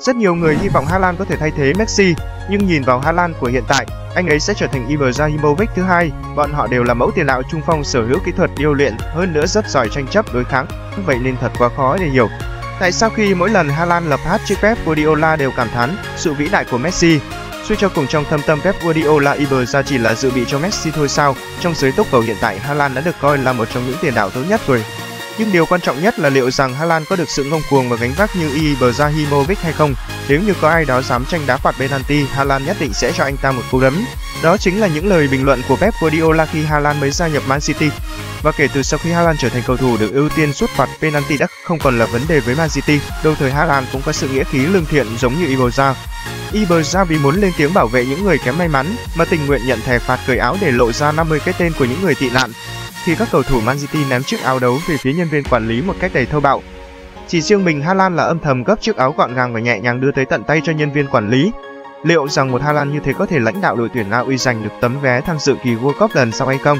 Rất nhiều người hy vọng Haaland có thể thay thế Messi, nhưng nhìn vào Haaland của hiện tại, anh ấy sẽ trở thành Ibrahimovic thứ hai. Bọn họ đều là mẫu tiền đạo trung phong sở hữu kỹ thuật điêu luyện, hơn nữa rất giỏi tranh chấp đối kháng, vậy nên thật quá khó để hiểu. Tại sao khi mỗi lần Haaland lập hát chiếc Pep Guardiola đều cảm thán sự vĩ đại của Messi? Suy cho cùng trong thâm tâm Pep Guardiola Ibra chỉ là dự bị cho Messi thôi sao? Trong giới tốc cầu hiện tại, Haaland đã được coi là một trong những tiền đạo tốt nhất rồi. Nhưng điều quan trọng nhất là liệu rằng Haaland có được sự ngông cuồng và gánh vác như Ibrahimovic hay không? Nếu như có ai đó dám tranh đá phạt penalty, Haaland nhất định sẽ cho anh ta một cú đấm. Đó chính là những lời bình luận của Pep Guardiola khi Haaland mới gia nhập Man City. Và kể từ sau khi Haaland trở thành cầu thủ được ưu tiên sút phạt penalty đã không còn là vấn đề với Man City, đồng thời Haaland cũng có sự nghĩa khí lương thiện giống như Ibra. Ibra vì muốn lên tiếng bảo vệ những người kém may mắn mà tình nguyện nhận thẻ phạt cởi áo để lộ ra 50 cái tên của những người tị nạn. Khi các cầu thủ Man City ném chiếc áo đấu về phía nhân viên quản lý một cách đầy thô bạo, chỉ riêng mình Haaland là âm thầm gấp chiếc áo gọn gàng và nhẹ nhàng đưa tới tận tay cho nhân viên quản lý. Liệu rằng một Haaland như thế có thể lãnh đạo đội tuyển Na Uy giành được tấm vé tham dự kỳ World Cup lần sau hay không?